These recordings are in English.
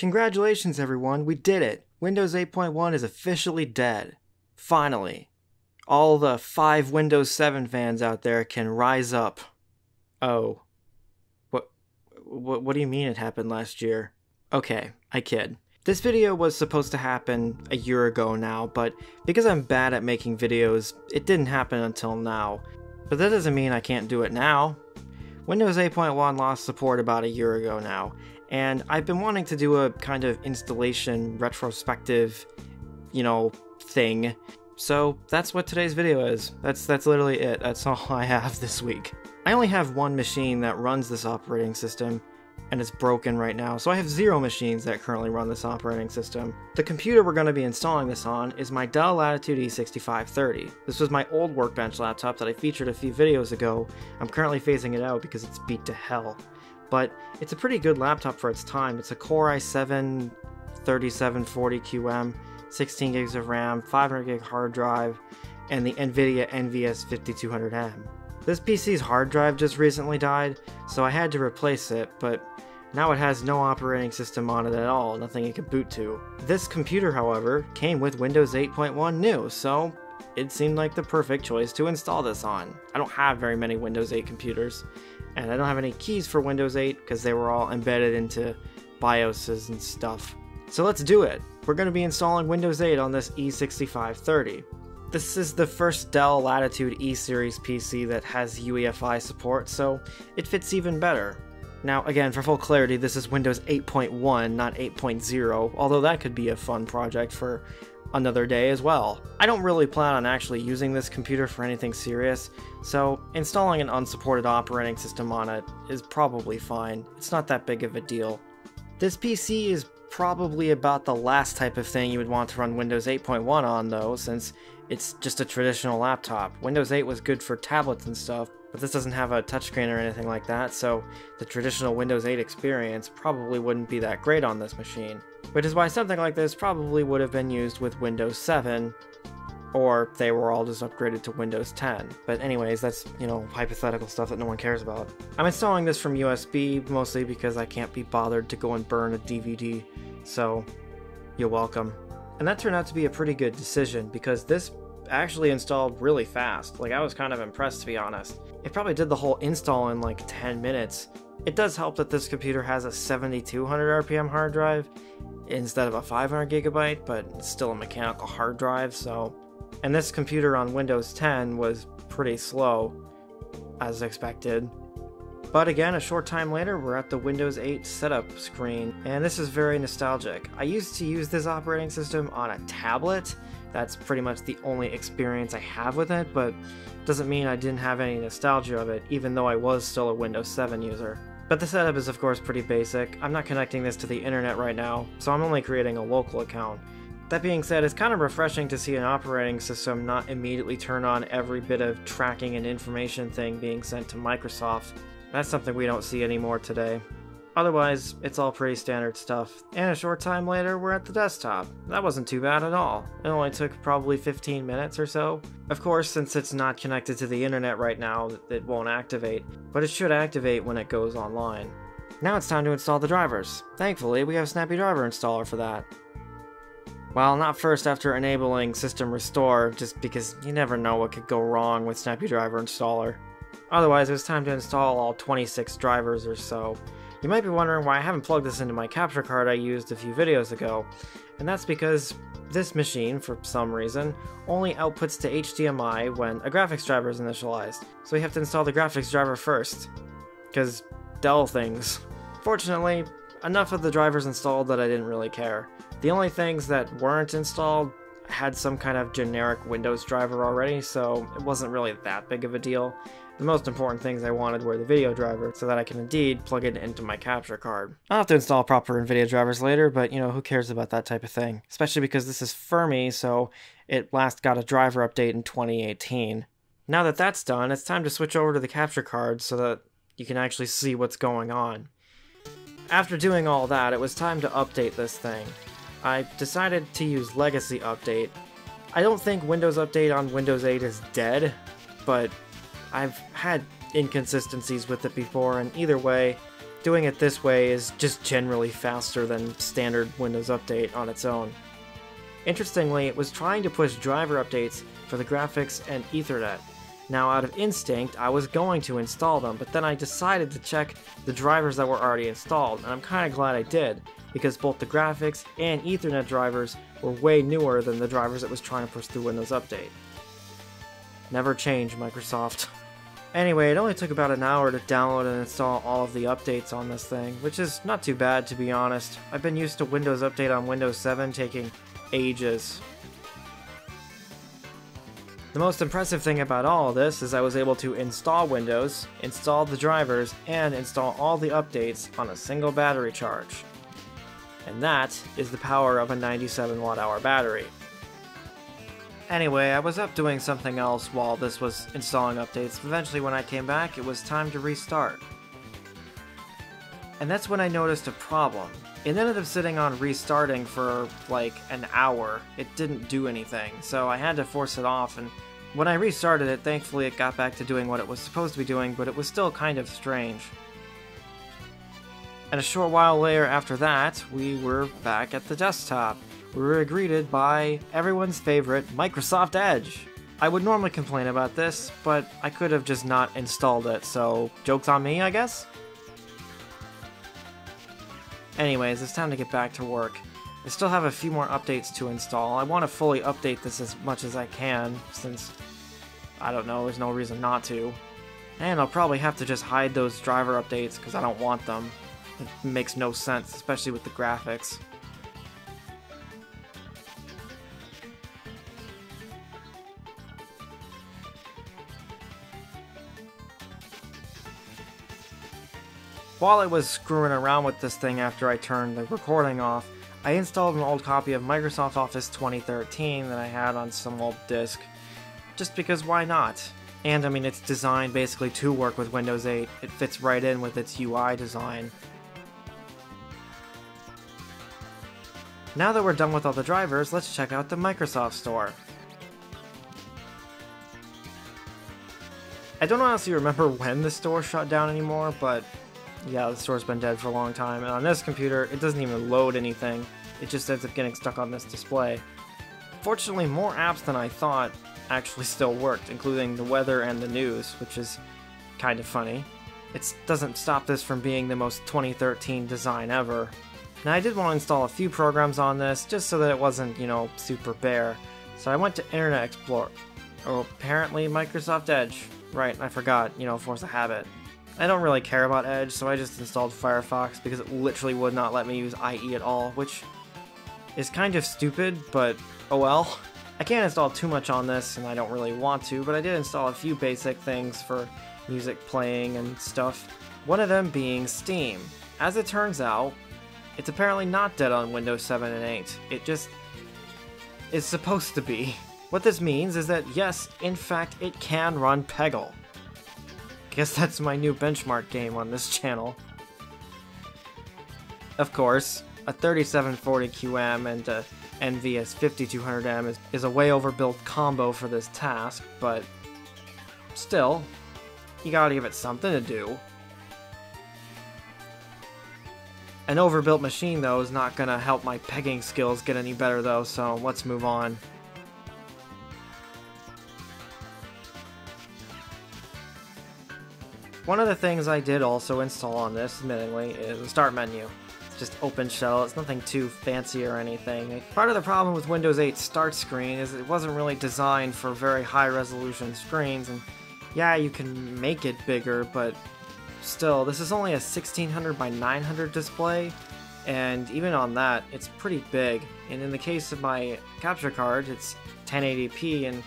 Congratulations, everyone, we did it! Windows 8.1 is officially dead. Finally. All the five Windows 7 fans out there can rise up. Oh. What, what, what do you mean it happened last year? Okay, I kid. This video was supposed to happen a year ago now, but because I'm bad at making videos, it didn't happen until now. But that doesn't mean I can't do it now. Windows 8.1 lost support about a year ago now, and I've been wanting to do a kind of installation retrospective, you know, thing. So that's what today's video is. That's that's literally it. That's all I have this week. I only have one machine that runs this operating system, and it's broken right now, so I have zero machines that currently run this operating system. The computer we're going to be installing this on is my Dell Latitude E6530. This was my old workbench laptop that I featured a few videos ago. I'm currently phasing it out because it's beat to hell. But it's a pretty good laptop for its time. It's a Core i7 3740QM, 16 gigs of RAM, 500 gig hard drive, and the NVIDIA NVS 5200M. This PC's hard drive just recently died, so I had to replace it, but now it has no operating system on it at all, nothing it can boot to. This computer, however, came with Windows 8.1 new, so it seemed like the perfect choice to install this on. I don't have very many Windows 8 computers, and I don't have any keys for Windows 8 because they were all embedded into BIOSes and stuff. So let's do it. We're going to be installing Windows 8 on this E6530. This is the first Dell Latitude E series PC that has UEFI support, so it fits even better. Now, again, for full clarity, this is Windows 8.1, not 8.0, although that could be a fun project for another day as well. I don't really plan on actually using this computer for anything serious, so installing an unsupported operating system on it is probably fine. It's not that big of a deal. This PC is probably about the last type of thing you would want to run Windows 8.1 on though, since it's just a traditional laptop. Windows 8 was good for tablets and stuff, but this doesn't have a touchscreen or anything like that, so the traditional Windows 8 experience probably wouldn't be that great on this machine. Which is why something like this probably would have been used with Windows 7, or they were all just upgraded to Windows 10. But anyways, that's, you know, hypothetical stuff that no one cares about. I'm installing this from USB, mostly because I can't be bothered to go and burn a DVD, so you're welcome. And that turned out to be a pretty good decision, because this actually installed really fast. Like, I was kind of impressed, to be honest. It probably did the whole install in like 10 minutes. It does help that this computer has a 7200 RPM hard drive instead of a 500 gigabyte, but it's still a mechanical hard drive, so and this computer on Windows 10 was pretty slow, as expected. But again, a short time later, we're at the Windows 8 setup screen, and this is very nostalgic. I used to use this operating system on a tablet. That's pretty much the only experience I have with it, but doesn't mean I didn't have any nostalgia of it, even though I was still a Windows 7 user. But the setup is of course pretty basic. I'm not connecting this to the internet right now, so I'm only creating a local account. That being said, it's kind of refreshing to see an operating system not immediately turn on every bit of tracking and information thing being sent to Microsoft. That's something we don't see anymore today. Otherwise, it's all pretty standard stuff. And a short time later, we're at the desktop. That wasn't too bad at all. It only took probably 15 minutes or so. Of course, since it's not connected to the internet right now, it won't activate, but it should activate when it goes online. Now it's time to install the drivers. Thankfully, we have Snappy Driver Installer for that. Well, not first after enabling System Restore, just because you never know what could go wrong with Snappy Driver Installer. Otherwise, it was time to install all 26 drivers or so. You might be wondering why I haven't plugged this into my capture card I used a few videos ago, and that's because this machine, for some reason, only outputs to HDMI when a graphics driver is initialized, so we have to install the graphics driver first. Because Dell things. Fortunately, enough of the drivers installed that I didn't really care. The only things that weren't installed had some kind of generic Windows driver already, so it wasn't really that big of a deal. The most important things I wanted were the video driver, so that I can indeed plug it into my capture card. I'll have to install proper NVIDIA drivers later, but you know, who cares about that type of thing? Especially because this is Fermi, so it last got a driver update in 2018. Now that that's done, it's time to switch over to the capture card so that you can actually see what's going on. After doing all that, it was time to update this thing. I decided to use Legacy Update. I don't think Windows Update on Windows 8 is dead, but I've had inconsistencies with it before, and either way, doing it this way is just generally faster than standard Windows Update on its own. Interestingly, it was trying to push driver updates for the graphics and Ethernet. Now, out of instinct, I was going to install them, but then I decided to check the drivers that were already installed, and I'm kinda glad I did, because both the graphics and Ethernet drivers were way newer than the drivers it was trying to push through Windows Update. Never change, Microsoft. Anyway, it only took about an hour to download and install all of the updates on this thing, which is not too bad to be honest. I've been used to Windows Update on Windows 7 taking ages. The most impressive thing about all of this is I was able to install Windows, install the drivers, and install all the updates on a single battery charge. And that is the power of a 97 watt hour battery. Anyway, I was up doing something else while this was installing updates. Eventually, when I came back, it was time to restart. And that's when I noticed a problem. It ended up sitting on restarting for like an hour. It didn't do anything, so I had to force it off, and when I restarted it, thankfully it got back to doing what it was supposed to be doing, but it was still kind of strange. And a short while later after that, we were back at the desktop we were greeted by everyone's favorite Microsoft Edge. I would normally complain about this, but I could have just not installed it, so joke's on me, I guess? Anyways, it's time to get back to work. I still have a few more updates to install. I want to fully update this as much as I can, since, I don't know, there's no reason not to. And I'll probably have to just hide those driver updates because I don't want them. It makes no sense, especially with the graphics. While I was screwing around with this thing after I turned the recording off, I installed an old copy of Microsoft Office 2013 that I had on some old disk. Just because why not? And I mean, it's designed basically to work with Windows 8. It fits right in with its UI design. Now that we're done with all the drivers, let's check out the Microsoft Store. I don't honestly remember when the store shut down anymore, but yeah, the store's been dead for a long time, and on this computer, it doesn't even load anything. It just ends up getting stuck on this display. Fortunately, more apps than I thought actually still worked, including the weather and the news, which is kind of funny. It doesn't stop this from being the most 2013 design ever. Now, I did want to install a few programs on this, just so that it wasn't, you know, super bare. So I went to Internet Explorer. Oh, apparently Microsoft Edge. Right, I forgot, you know, force a habit. I don't really care about Edge, so I just installed Firefox because it literally would not let me use IE at all, which is kind of stupid, but oh well. I can't install too much on this, and I don't really want to, but I did install a few basic things for music playing and stuff. One of them being Steam. As it turns out, it's apparently not dead on Windows 7 and 8. It just is supposed to be. What this means is that yes, in fact, it can run Peggle. Guess that's my new benchmark game on this channel. Of course, a 3740QM and a NVS 5200M is, is a way overbuilt combo for this task, but still, you gotta give it something to do. An overbuilt machine, though, is not gonna help my pegging skills get any better, though, so let's move on. One of the things I did also install on this, admittedly, is the start menu. Just open shell, it's nothing too fancy or anything. Part of the problem with Windows 8 start screen is it wasn't really designed for very high resolution screens, and yeah, you can make it bigger, but still, this is only a 1600 by 900 display, and even on that, it's pretty big. And in the case of my capture card, it's 1080p, and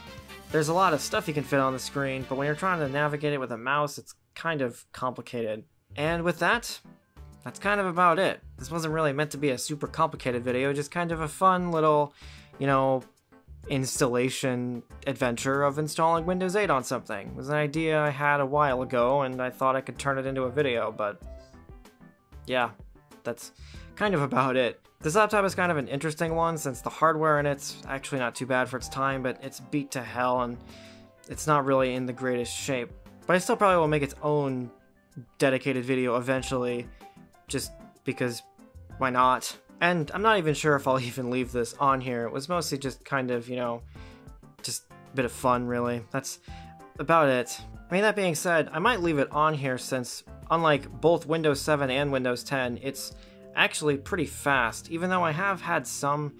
there's a lot of stuff you can fit on the screen, but when you're trying to navigate it with a mouse, it's kind of complicated. And with that, that's kind of about it. This wasn't really meant to be a super complicated video, just kind of a fun little, you know, installation adventure of installing Windows 8 on something. It was an idea I had a while ago, and I thought I could turn it into a video, but yeah, that's kind of about it. This laptop is kind of an interesting one since the hardware in it's actually not too bad for its time, but it's beat to hell and it's not really in the greatest shape. But I still probably will make its own dedicated video eventually, just because why not? And I'm not even sure if I'll even leave this on here. It was mostly just kind of, you know, just a bit of fun, really. That's about it. I mean, that being said, I might leave it on here since, unlike both Windows 7 and Windows 10, it's actually pretty fast, even though I have had some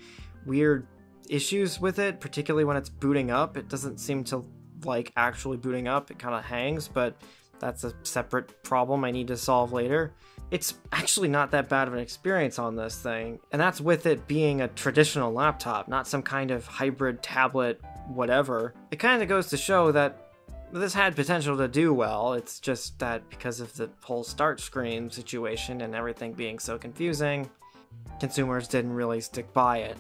weird issues with it, particularly when it's booting up. It doesn't seem to like actually booting up, it kind of hangs, but that's a separate problem I need to solve later. It's actually not that bad of an experience on this thing, and that's with it being a traditional laptop, not some kind of hybrid tablet, whatever. It kind of goes to show that this had potential to do well, it's just that because of the whole start screen situation and everything being so confusing, consumers didn't really stick by it.